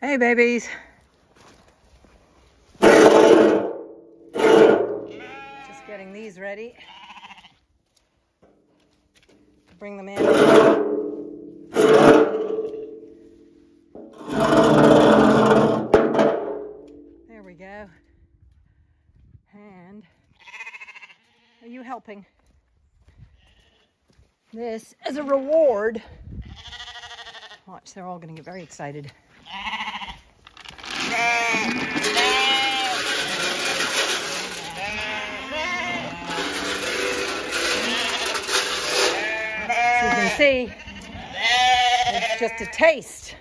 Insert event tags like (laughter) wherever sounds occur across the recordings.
Hey, babies. Just getting these ready. Bring them in. There we go. And are you helping? This as a reward. Watch, they're all going to get very excited. See, it's just a taste.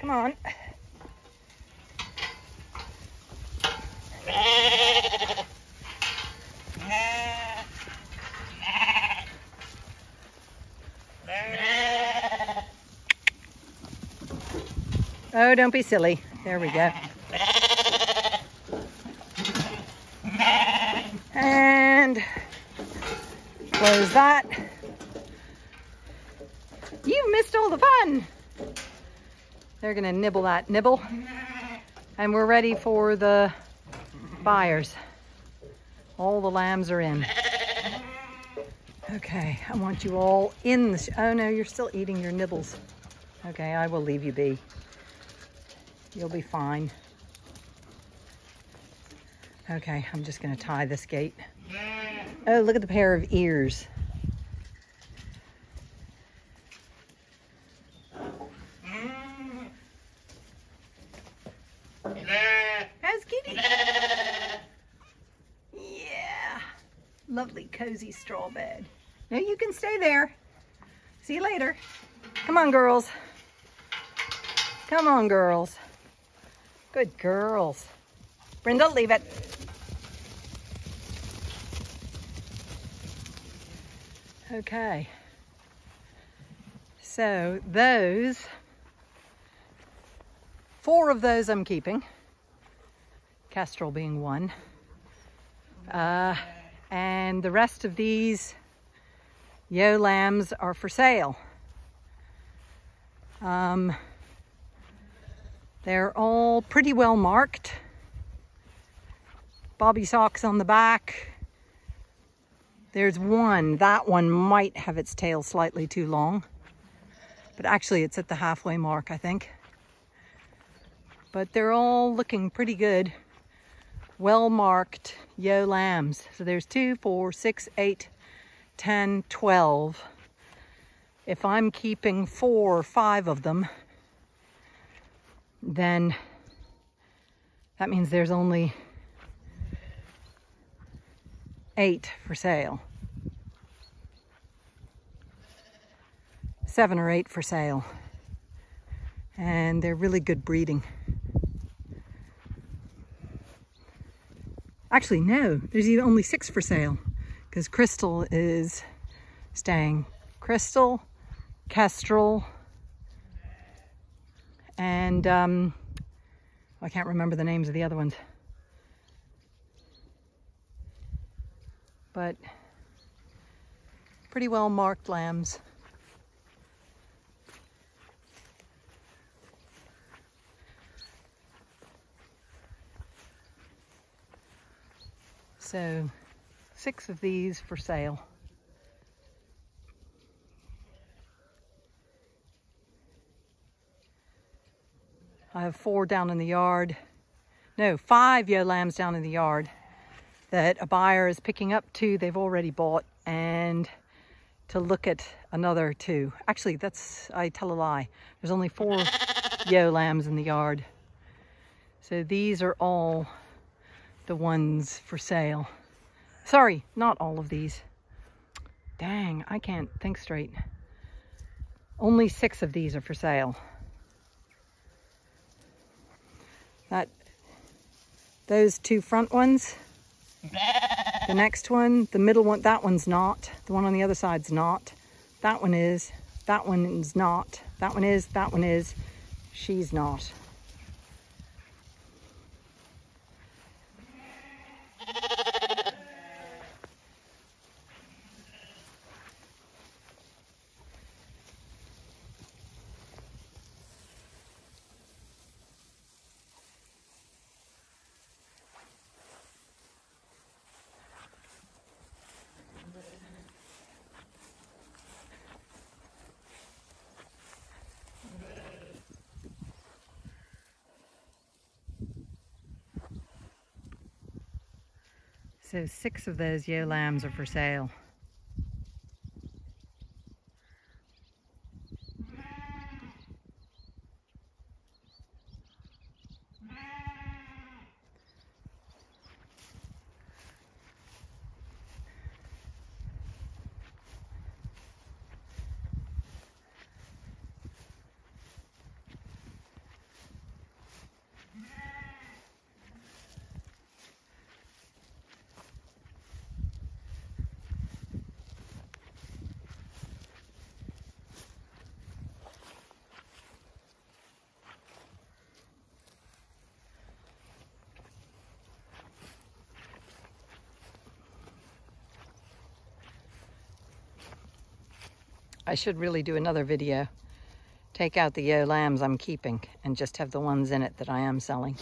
Come on. Oh, don't be silly. There we go. And close that. You missed all the fun. They're gonna nibble that nibble. And we're ready for the buyers. All the lambs are in. Okay, I want you all in the, oh no, you're still eating your nibbles. Okay, I will leave you be. You'll be fine. Okay, I'm just gonna tie this gate. Oh, look at the pair of ears. How's Kitty? Yeah. Lovely, cozy straw bed. Now you can stay there. See you later. Come on, girls. Come on, girls. Good girls. Brenda, leave it. Okay. So those, four of those I'm keeping. Kestrel being one. Uh, and the rest of these ewe lambs are for sale. Um, they're all pretty well marked. Bobby socks on the back. There's one, that one might have its tail slightly too long, but actually it's at the halfway mark, I think. But they're all looking pretty good. Well marked yo lambs. So there's two, four, six, eight, 10, 12. If I'm keeping four or five of them, then that means there's only eight for sale. Seven or eight for sale. And they're really good breeding. Actually, no, there's even only six for sale because Crystal is staying. Crystal, Kestrel, and um, I can't remember the names of the other ones. But pretty well marked lambs. So six of these for sale. I have four down in the yard. No, five ewe lambs down in the yard that a buyer is picking up two they've already bought and to look at another two. Actually, that's, I tell a lie. There's only four yo lambs in the yard. So these are all the ones for sale. Sorry, not all of these. Dang, I can't think straight. Only six of these are for sale. That, those two front ones, the next one, the middle one, that one's not. The one on the other side's not. That one is, that one's not. That one is, that one is, she's not. So six of those ewe lambs are for sale. I should really do another video. Take out the ewe lambs I'm keeping and just have the ones in it that I am selling.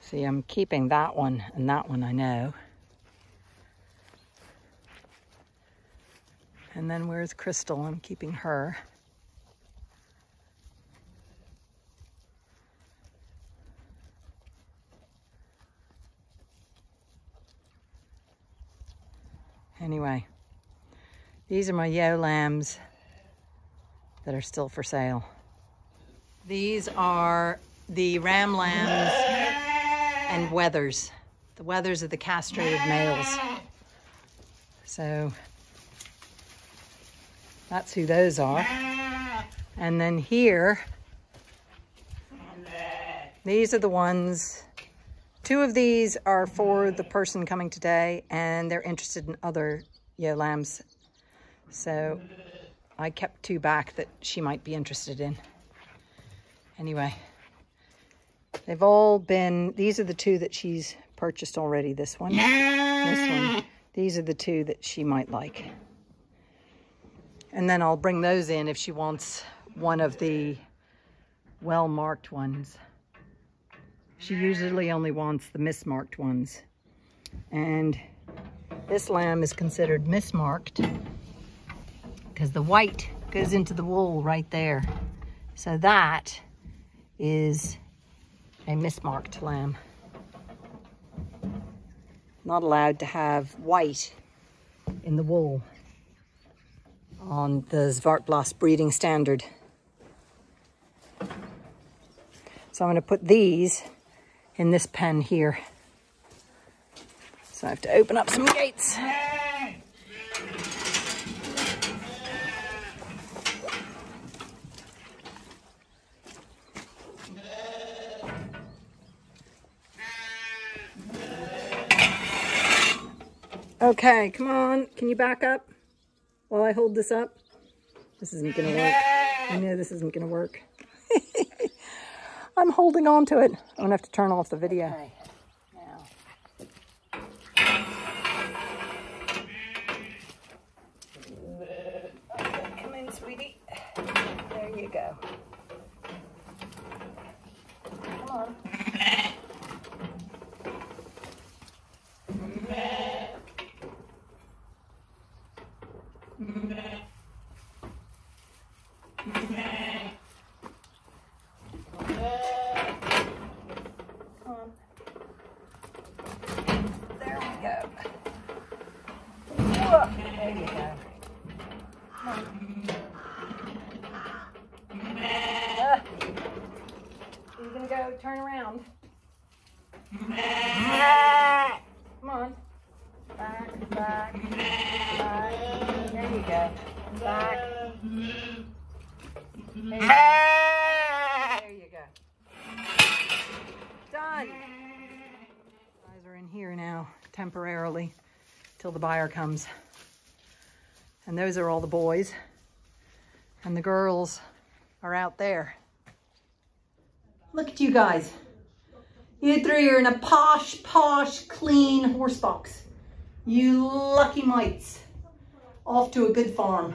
See, I'm keeping that one and that one I know. And then where's Crystal? I'm keeping her. Anyway, these are my ewe lambs that are still for sale. These are the ram lambs and wethers. The wethers are the castrated males. So that's who those are. And then here, these are the ones Two of these are for the person coming today and they're interested in other ewe lambs. So I kept two back that she might be interested in. Anyway, they've all been, these are the two that she's purchased already. This one, this one. These are the two that she might like. And then I'll bring those in if she wants one of the well-marked ones. She usually only wants the mismarked ones. And this lamb is considered mismarked because the white goes into the wool right there. So that is a mismarked lamb. Not allowed to have white in the wool on the Zwartbles breeding standard. So I'm going to put these in this pen here. So I have to open up some gates. Okay, come on. Can you back up while I hold this up? This isn't going to work. I know this isn't going to work. (laughs) I'm holding on to it. I'm gonna have to turn off the video. Okay. Come in, sweetie. There you go. Come on. turn around. Come on. Back, back, back. There you go. Back. There you go. Done. Guys are in here now, temporarily, till the buyer comes. And those are all the boys. And the girls are out there. Look at you guys. You three are in a posh, posh, clean horse box. You lucky mites. Off to a good farm.